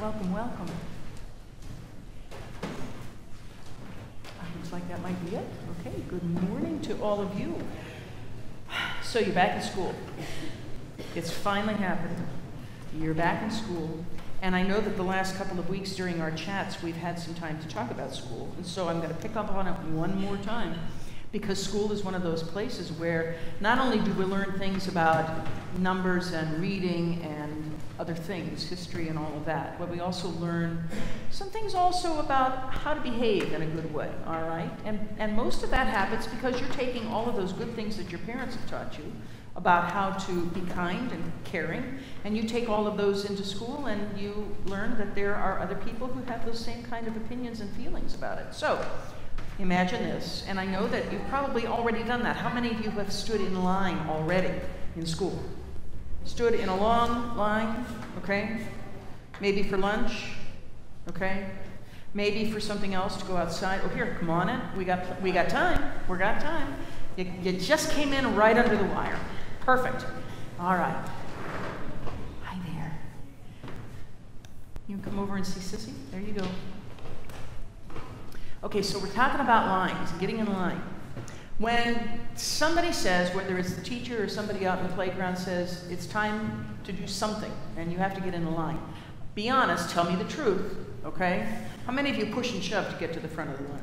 Welcome, welcome. Ah, looks like that might be it. Okay, good morning to all of you. So you're back in school. It's finally happened. You're back in school. And I know that the last couple of weeks during our chats, we've had some time to talk about school. And so I'm going to pick up on it one more time because school is one of those places where not only do we learn things about numbers and reading and other things, history and all of that, but we also learn some things also about how to behave in a good way, all right? And, and most of that happens because you're taking all of those good things that your parents have taught you about how to be kind and caring, and you take all of those into school and you learn that there are other people who have those same kind of opinions and feelings about it. So, imagine this, and I know that you've probably already done that. How many of you have stood in line already in school? Stood in a long line, okay? Maybe for lunch, okay? Maybe for something else to go outside. Oh, here, come on in. We got, we got time. We got time. You, you just came in right under the wire. Perfect. All right. Hi there. You can come over and see Sissy? There you go. Okay, so we're talking about lines, getting in line. When somebody says, whether it's the teacher or somebody out in the playground says, it's time to do something and you have to get in the line, be honest, tell me the truth, okay? How many of you push and shove to get to the front of the line?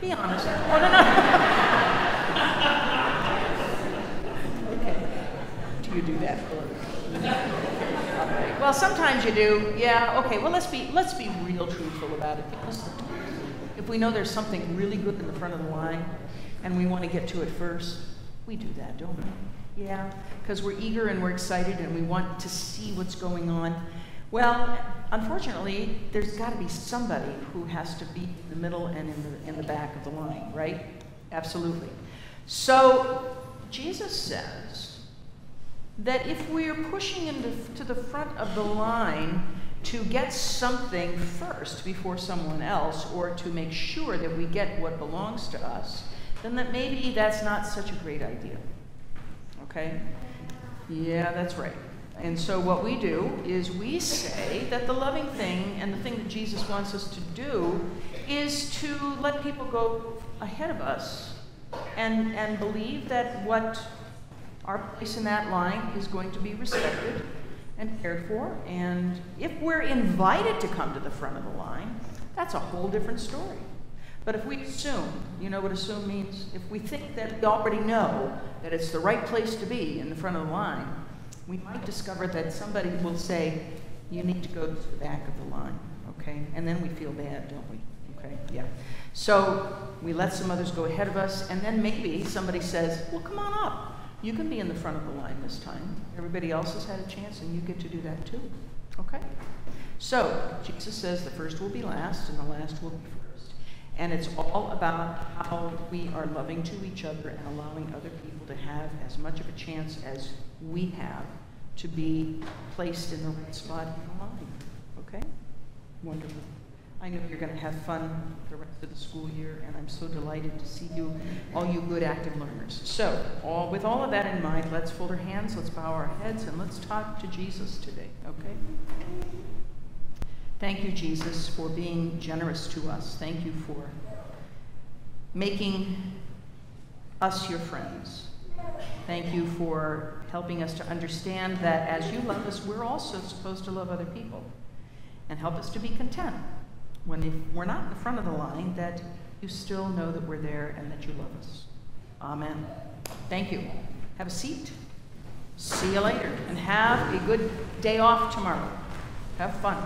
Be honest. Oh, no, no. okay. Do you do that? Okay. Well, sometimes you do. Yeah. Okay. Well, let's be let's be real truthful about it. Because if we know there's something really good in the front of the line, and we want to get to it first, we do that, don't we? Yeah. Because we're eager and we're excited and we want to see what's going on. Well, unfortunately, there's got to be somebody who has to be in the middle and in the, in the back of the line, right? Absolutely. So, Jesus says that if we're pushing into to the front of the line to get something first before someone else, or to make sure that we get what belongs to us, then that maybe that's not such a great idea. Okay? Yeah, that's right. And so what we do is we say that the loving thing and the thing that Jesus wants us to do is to let people go ahead of us and, and believe that what our place in that line is going to be respected and cared for. And if we're invited to come to the front of the line, that's a whole different story. But if we assume, you know what assume means? If we think that we already know that it's the right place to be in the front of the line, we might discover that somebody will say, you need to go to the back of the line, okay? And then we feel bad, don't we? Okay, yeah. So we let some others go ahead of us, and then maybe somebody says, well, come on up. You can be in the front of the line this time. Everybody else has had a chance, and you get to do that too. Okay? So, Jesus says the first will be last, and the last will be first. And it's all about how we are loving to each other and allowing other people to have as much of a chance as we have to be placed in the right spot in the line. Okay? Wonderful. I know you're going to have fun the rest of the school year, and I'm so delighted to see you, all you good active learners. So, all, with all of that in mind, let's fold our hands, let's bow our heads, and let's talk to Jesus today, okay? Thank you, Jesus, for being generous to us. Thank you for making us your friends. Thank you for helping us to understand that as you love us, we're also supposed to love other people. And help us to be content when if we're not in the front of the line, that you still know that we're there and that you love us. Amen. Thank you. Have a seat. See you later. And have a good day off tomorrow. Have fun.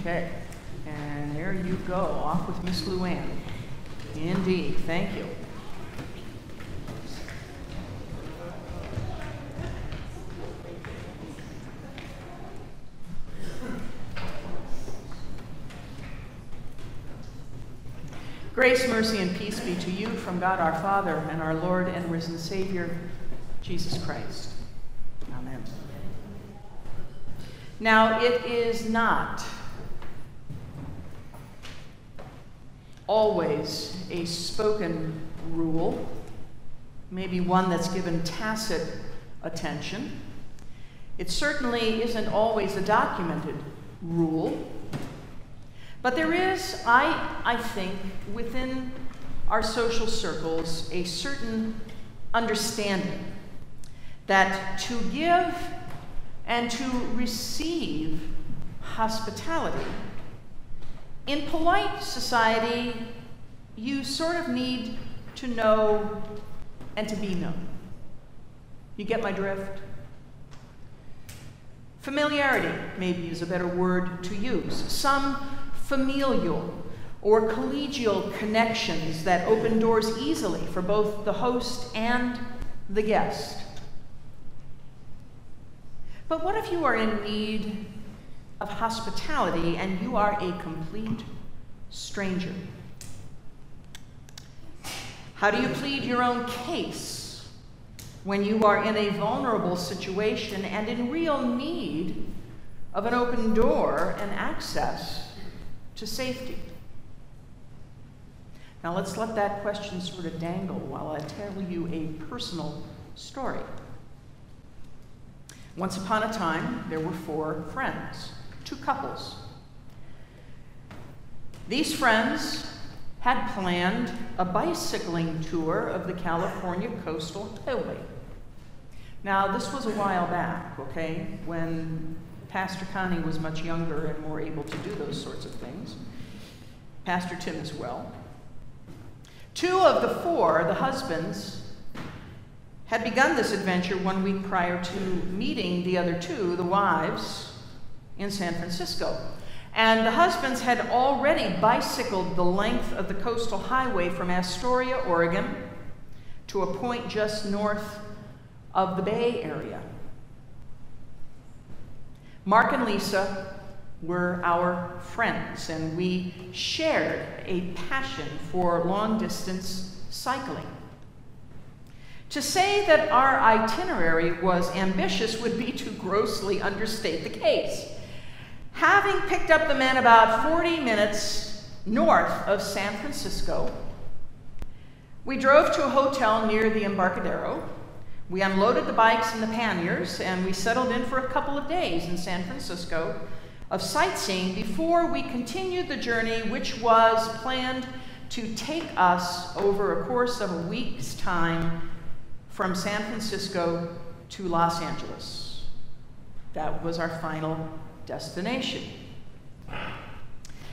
Okay. And there you go, off with Miss Luann. Indeed. Thank you. Grace, mercy, and peace be to you from God our Father and our Lord and risen Savior, Jesus Christ. Amen. Now, it is not always a spoken rule, maybe one that's given tacit attention. It certainly isn't always a documented rule. But there is, I, I think, within our social circles, a certain understanding that to give and to receive hospitality, in polite society, you sort of need to know and to be known. You get my drift? Familiarity, maybe, is a better word to use. Some familial or collegial connections that open doors easily for both the host and the guest. But what if you are in need of hospitality and you are a complete stranger? How do you plead your own case when you are in a vulnerable situation and in real need of an open door and access to safety? Now let's let that question sort of dangle while I tell you a personal story. Once upon a time, there were four friends, two couples. These friends had planned a bicycling tour of the California Coastal Highway. Now, this was a while back, okay, when Pastor Connie was much younger and more able to do those sorts of things. Pastor Tim as well. Two of the four, the husbands, had begun this adventure one week prior to meeting the other two, the wives, in San Francisco. And the husbands had already bicycled the length of the coastal highway from Astoria, Oregon, to a point just north of the Bay Area. Mark and Lisa were our friends, and we shared a passion for long distance cycling. To say that our itinerary was ambitious would be to grossly understate the case. Having picked up the men about 40 minutes north of San Francisco, we drove to a hotel near the Embarcadero we unloaded the bikes in the panniers and we settled in for a couple of days in San Francisco of sightseeing before we continued the journey, which was planned to take us over a course of a week's time from San Francisco to Los Angeles. That was our final destination.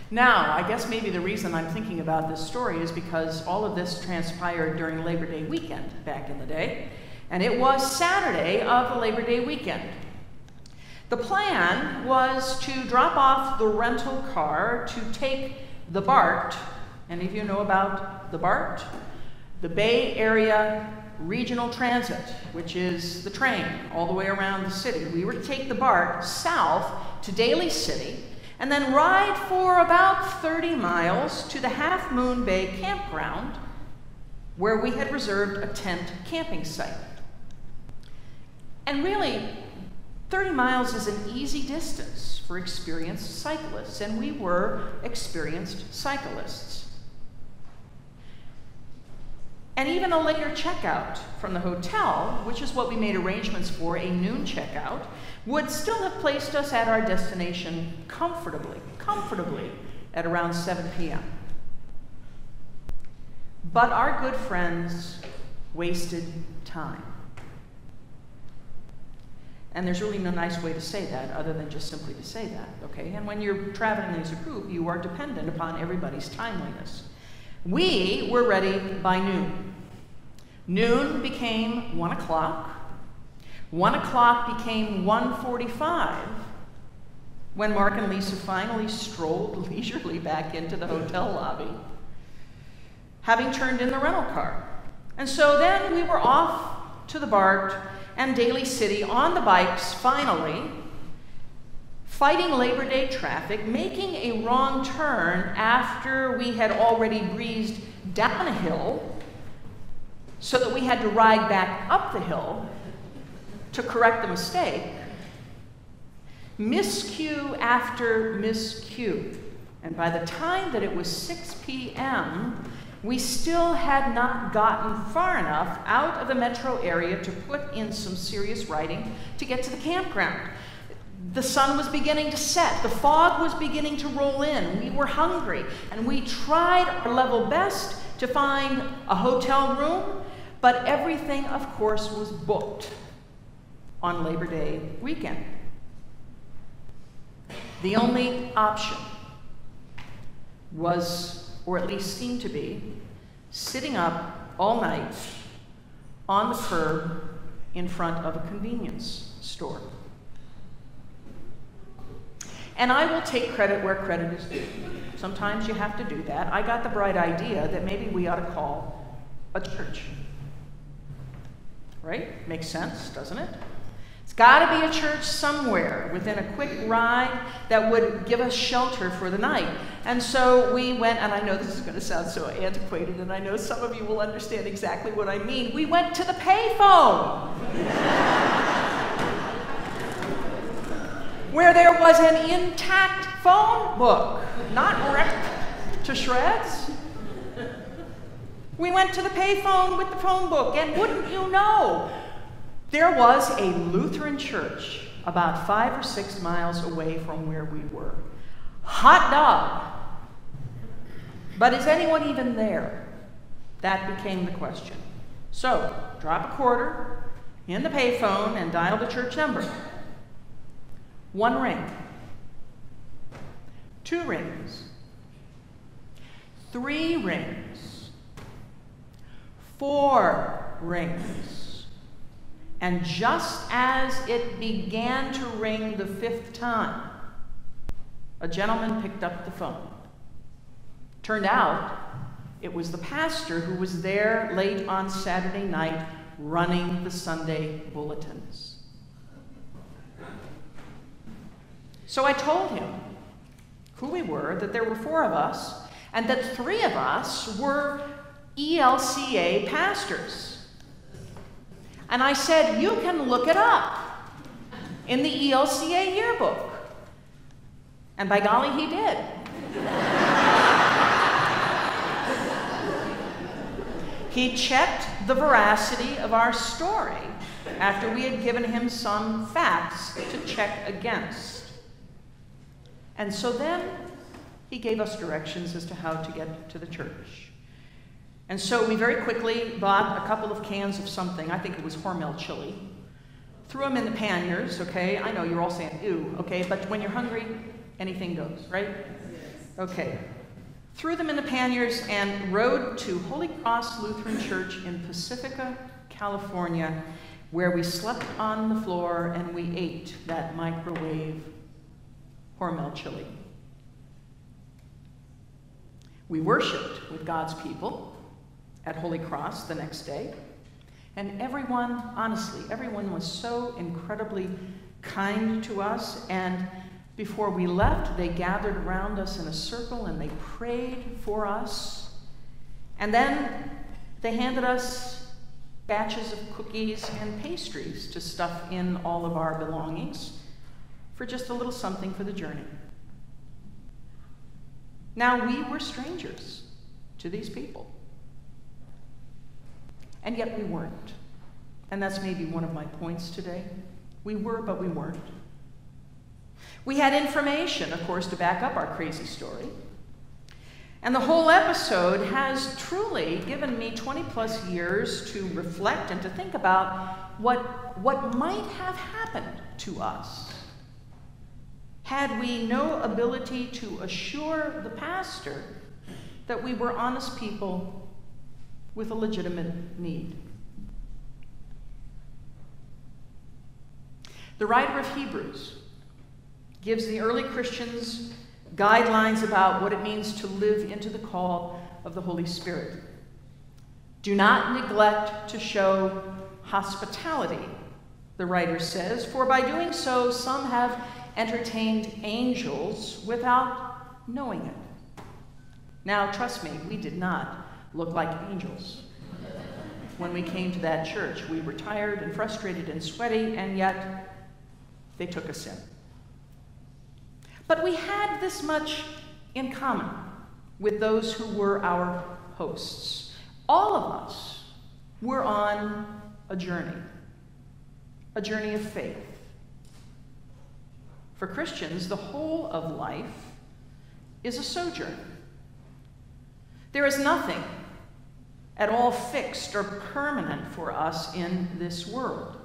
Now, I guess maybe the reason I'm thinking about this story is because all of this transpired during Labor Day weekend back in the day and it was Saturday of the Labor Day weekend. The plan was to drop off the rental car to take the BART. Any of you know about the BART? The Bay Area Regional Transit, which is the train all the way around the city. We were to take the BART south to Daly City and then ride for about 30 miles to the Half Moon Bay campground where we had reserved a tent camping site. And really, 30 miles is an easy distance for experienced cyclists, and we were experienced cyclists. And even a later checkout from the hotel, which is what we made arrangements for, a noon checkout, would still have placed us at our destination comfortably, comfortably at around 7 p.m. But our good friends wasted time. And there's really no nice way to say that other than just simply to say that, okay? And when you're traveling as a group, you are dependent upon everybody's timeliness. We were ready by noon. Noon became 1 o'clock. 1 o'clock became 1.45 when Mark and Lisa finally strolled leisurely back into the hotel lobby, having turned in the rental car. And so then we were off to the BART and Daly City on the bikes finally fighting Labor Day traffic, making a wrong turn after we had already breezed down a hill so that we had to ride back up the hill to correct the mistake. Miscue after miscue. And by the time that it was 6 p.m., we still had not gotten far enough out of the metro area to put in some serious writing to get to the campground. The sun was beginning to set, the fog was beginning to roll in, we were hungry, and we tried our level best to find a hotel room, but everything, of course, was booked on Labor Day weekend. The only option was, or at least seemed to be, sitting up all night on the curb in front of a convenience store. And I will take credit where credit is due. Sometimes you have to do that. I got the bright idea that maybe we ought to call a church. Right? Makes sense, doesn't it? It's got to be a church somewhere within a quick ride that would give us shelter for the night. And so we went, and I know this is going to sound so antiquated, and I know some of you will understand exactly what I mean. We went to the payphone. where there was an intact phone book, not ripped to shreds. We went to the payphone with the phone book, and wouldn't you know, there was a Lutheran church about five or six miles away from where we were. Hot dog. But is anyone even there? That became the question. So, drop a quarter in the payphone and dial the church number. One ring. Two rings. Three rings. Four rings. And just as it began to ring the fifth time, a gentleman picked up the phone. Turned out it was the pastor who was there late on Saturday night running the Sunday bulletins. So I told him who we were, that there were four of us, and that three of us were ELCA pastors. And I said, You can look it up in the ELCA yearbook. And by golly, he did. he checked the veracity of our story after we had given him some facts to check against. And so then he gave us directions as to how to get to the church. And so we very quickly bought a couple of cans of something. I think it was Hormel chili. Threw them in the panniers, okay? I know you're all saying, ew, okay? But when you're hungry, anything goes, right? Okay. Threw them in the panniers and rode to Holy Cross Lutheran Church in Pacifica, California, where we slept on the floor and we ate that microwave Hormel chili. We worshiped with God's people at Holy Cross the next day. And everyone, honestly, everyone was so incredibly kind to us. And before we left, they gathered around us in a circle and they prayed for us. And then they handed us batches of cookies and pastries to stuff in all of our belongings for just a little something for the journey. Now, we were strangers to these people. And yet we weren't. And that's maybe one of my points today. We were, but we weren't. We had information, of course, to back up our crazy story. And the whole episode has truly given me 20 plus years to reflect and to think about what, what might have happened to us had we no ability to assure the pastor that we were honest people with a legitimate need. The writer of Hebrews gives the early Christians guidelines about what it means to live into the call of the Holy Spirit. Do not neglect to show hospitality, the writer says, for by doing so, some have entertained angels without knowing it. Now, trust me, we did not look like angels. When we came to that church, we were tired and frustrated and sweaty, and yet they took us in. But we had this much in common with those who were our hosts. All of us were on a journey, a journey of faith. For Christians, the whole of life is a sojourn. There is nothing at all fixed or permanent for us in this world.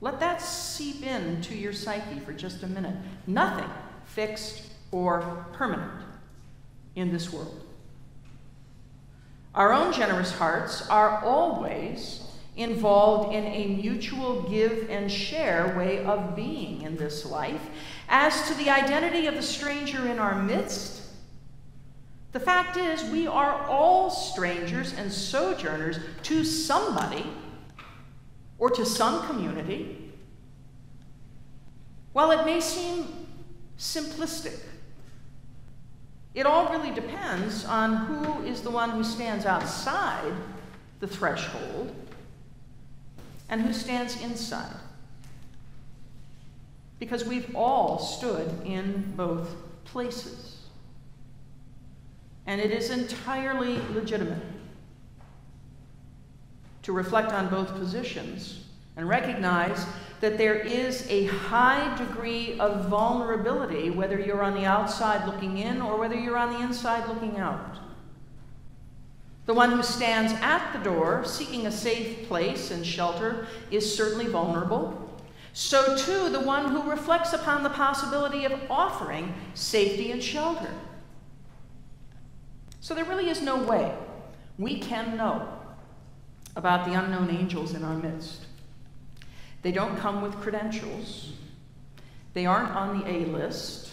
Let that seep into your psyche for just a minute. Nothing fixed or permanent in this world. Our own generous hearts are always involved in a mutual give and share way of being in this life. As to the identity of the stranger in our midst, the fact is, we are all strangers and sojourners to somebody or to some community. While it may seem simplistic, it all really depends on who is the one who stands outside the threshold and who stands inside. Because we've all stood in both places. And it is entirely legitimate to reflect on both positions and recognize that there is a high degree of vulnerability, whether you're on the outside looking in or whether you're on the inside looking out. The one who stands at the door seeking a safe place and shelter is certainly vulnerable. So, too, the one who reflects upon the possibility of offering safety and shelter. So, there really is no way we can know about the unknown angels in our midst. They don't come with credentials. They aren't on the A list.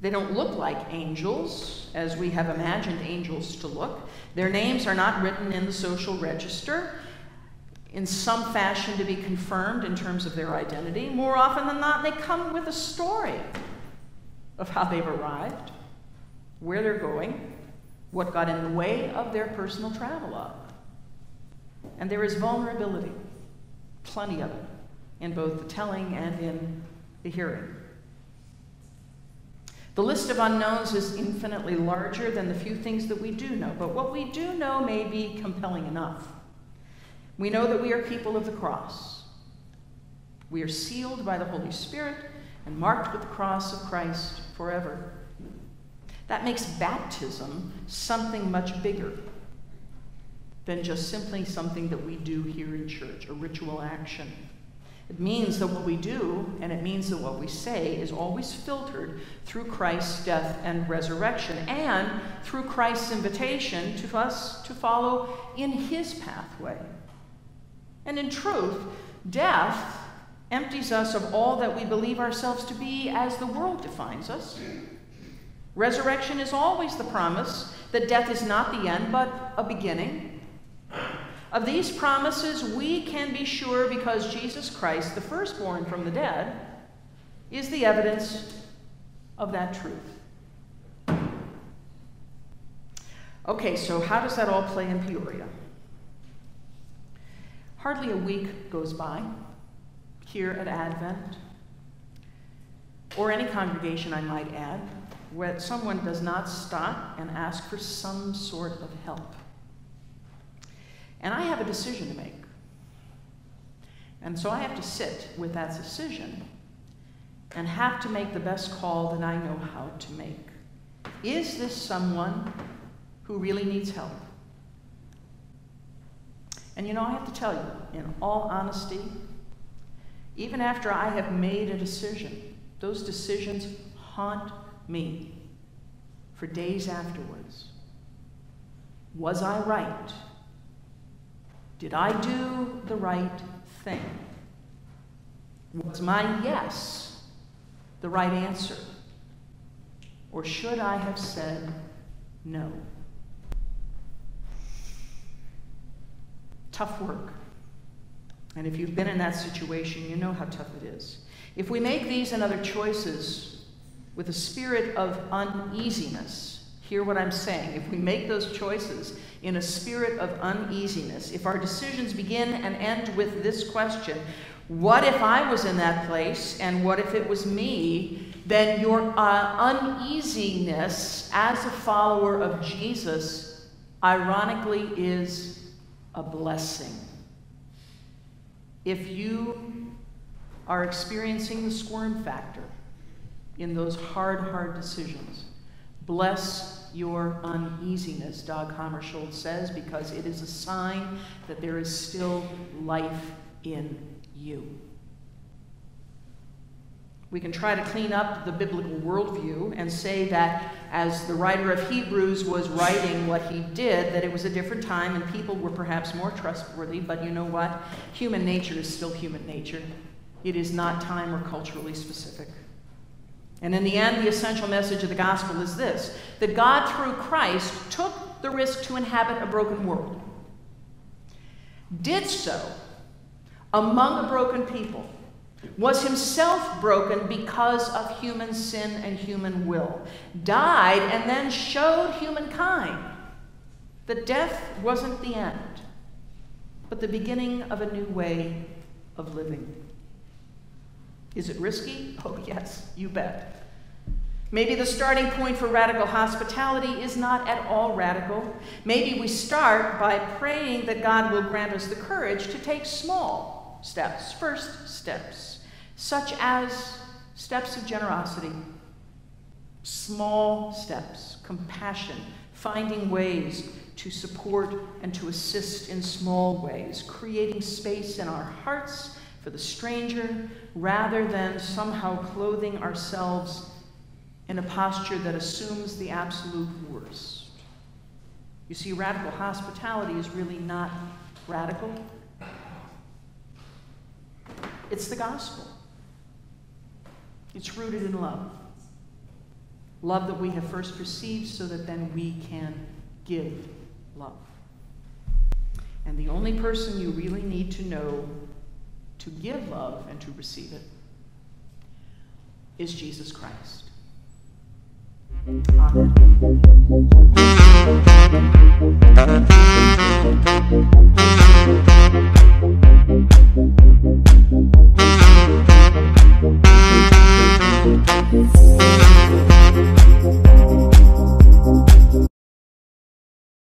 They don't look like angels, as we have imagined angels to look. Their names are not written in the social register in some fashion to be confirmed in terms of their identity. More often than not, they come with a story of how they've arrived, where they're going, what got in the way of their personal travelogue. And there is vulnerability plenty of it in both the telling and in the hearing. The list of unknowns is infinitely larger than the few things that we do know, but what we do know may be compelling enough. We know that we are people of the cross. We are sealed by the Holy Spirit and marked with the cross of Christ forever. That makes baptism something much bigger than just simply something that we do here in church, a ritual action. It means that what we do and it means that what we say is always filtered through Christ's death and resurrection and through Christ's invitation to us to follow in his pathway. And in truth, death empties us of all that we believe ourselves to be as the world defines us. Resurrection is always the promise that death is not the end, but a beginning of these promises, we can be sure because Jesus Christ, the firstborn from the dead, is the evidence of that truth. Okay, so how does that all play in Peoria? Hardly a week goes by here at Advent, or any congregation, I might add, where someone does not stop and ask for some sort of help. And I have a decision to make. And so I have to sit with that decision and have to make the best call that I know how to make. Is this someone who really needs help? And you know, I have to tell you, in all honesty, even after I have made a decision, those decisions haunt me for days afterwards. Was I right? Did I do the right thing? Was my yes the right answer? Or should I have said no? Tough work. And if you've been in that situation, you know how tough it is. If we make these and other choices with a spirit of uneasiness, hear what I'm saying. If we make those choices in a spirit of uneasiness, if our decisions begin and end with this question, what if I was in that place and what if it was me? Then your uh, uneasiness as a follower of Jesus, ironically, is a blessing. If you are experiencing the squirm factor in those hard, hard decisions, bless your uneasiness, Dag Hammarskjöld says, because it is a sign that there is still life in you. We can try to clean up the biblical worldview and say that as the writer of Hebrews was writing what he did, that it was a different time and people were perhaps more trustworthy, but you know what? Human nature is still human nature. It is not time or culturally specific. And in the end, the essential message of the gospel is this that God, through Christ, took the risk to inhabit a broken world, did so among a broken people was himself broken because of human sin and human will, died, and then showed humankind that death wasn't the end, but the beginning of a new way of living. Is it risky? Oh, yes, you bet. Maybe the starting point for radical hospitality is not at all radical. Maybe we start by praying that God will grant us the courage to take small steps, first steps such as steps of generosity, small steps, compassion, finding ways to support and to assist in small ways, creating space in our hearts for the stranger rather than somehow clothing ourselves in a posture that assumes the absolute worst. You see, radical hospitality is really not radical, it's the gospel. It's rooted in love. Love that we have first received so that then we can give love. And the only person you really need to know to give love and to receive it is Jesus Christ. Amen.